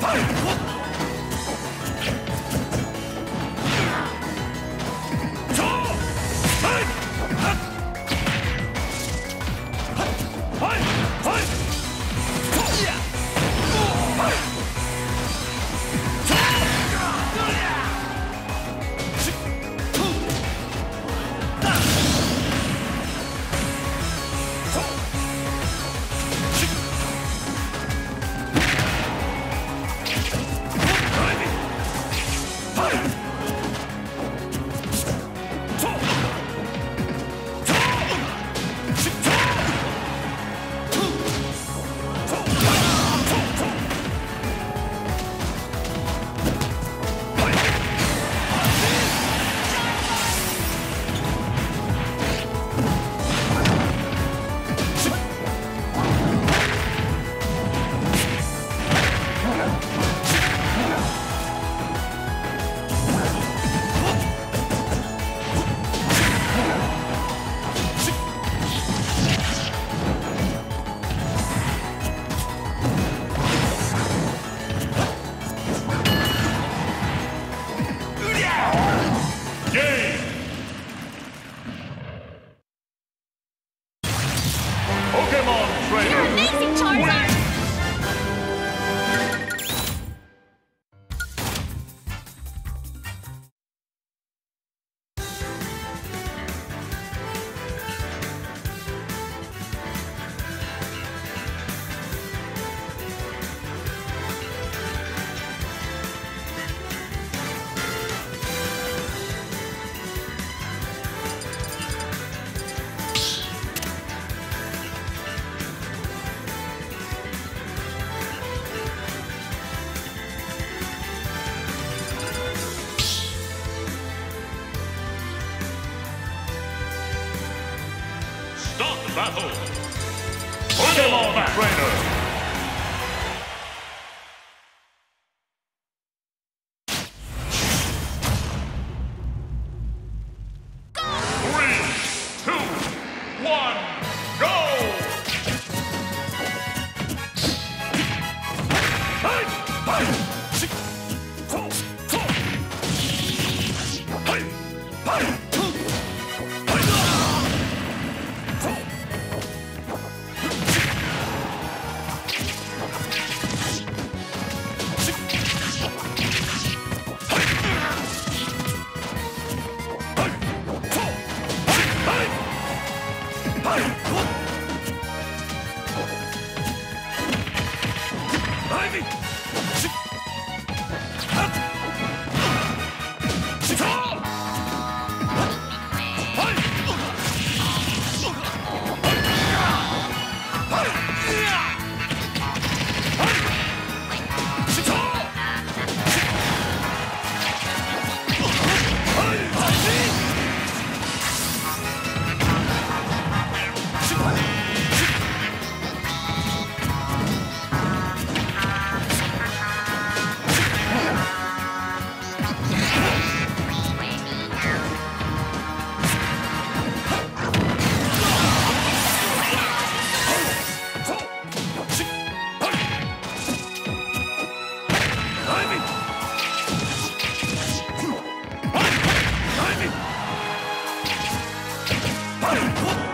快 battle! Pokemon Trainer! Three, two, one, Ivy! 快走